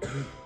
Mm-hmm.